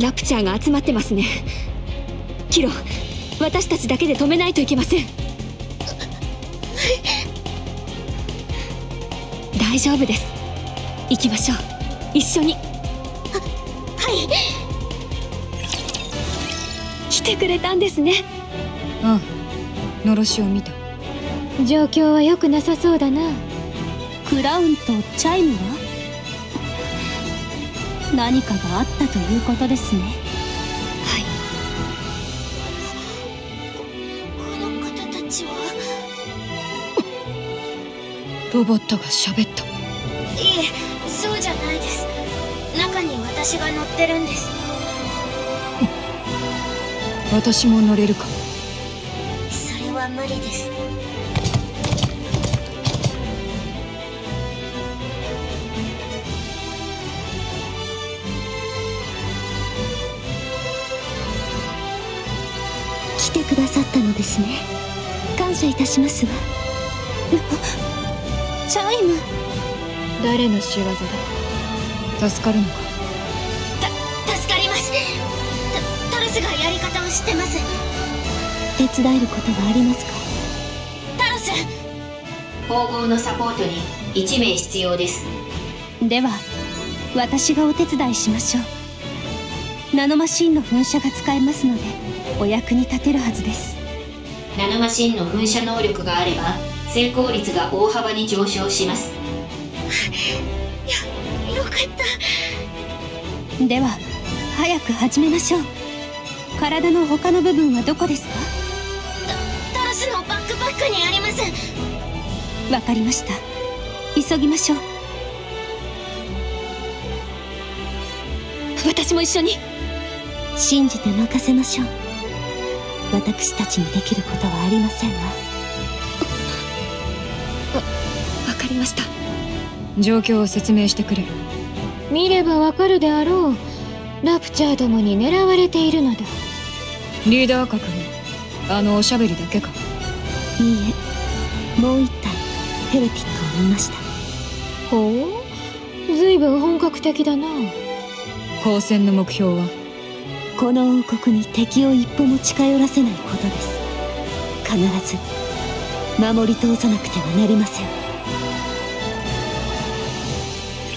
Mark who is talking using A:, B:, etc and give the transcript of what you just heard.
A: ラプチャーが集まってますね。キロ私たちだけで止めないといけません。大丈夫です。行きましょう。一緒に。
B: はい。
A: 来てくれたんですね。
C: ああのろしを見た。
D: 状況は良くなさそうだな。
B: クラウンとチャイムは？何かがあったということですね。
A: はい。
B: この方たちは？
C: ロボットが喋った。
B: いえそうじゃないです。中に私が乗ってるんです。
C: 私も乗れるか
B: それは無理です来てくださったのですね。感謝いたしますわ。チャイム。
D: 誰の仕業だ？
C: 助かるのか？
B: た助かります。タタロスがやり方を知ってます。手伝えることはありますか？タロス。
E: 縫合のサポートに1名必要です。
B: では私がお手伝いしましょうナノマシンの噴射が使えますのでお役に立てるはずです。
E: ナノマシンの噴射能力があれば成功率が大幅に上昇します。
B: よかった。では早く始めましょう。体の他の部分はどこですか？タロスのバックパックにあります。わかりました。急ぎましょう。
A: 私も一緒に
B: 信じて任せましょう。私たちにできることはありませんわ。
A: わかりました。
C: 状況を説明してくれ
D: 見ればわかるであろう。ラプチャーどもに狙われているのだ。
C: リーダー格にあのおしゃべりだけか。
B: いいえ。もう一体ヘレティックを見ました。
D: ほう？随分本格的だな。
C: 交戦の目標は
B: この王国に敵を一歩も近寄らせないことです。必ず守り通さなくてはなりません。